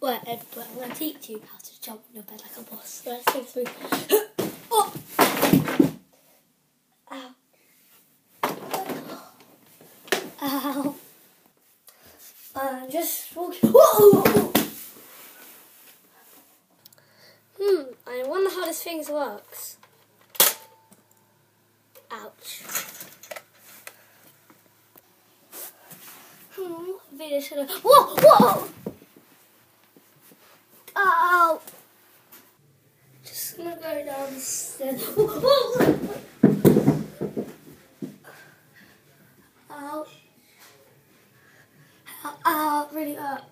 Well, Ed, but I'm going to teach you how to jump in your bed like a boss. Let's go through. oh! Ow. Ow. I'm just walking. Whoa! Hmm, I wonder how this thing works. Ouch. Hmm, video should have. Whoa! Whoa! Oh! Just gonna go down the stairs. Oh. Ow. Ow, uh, really hurt.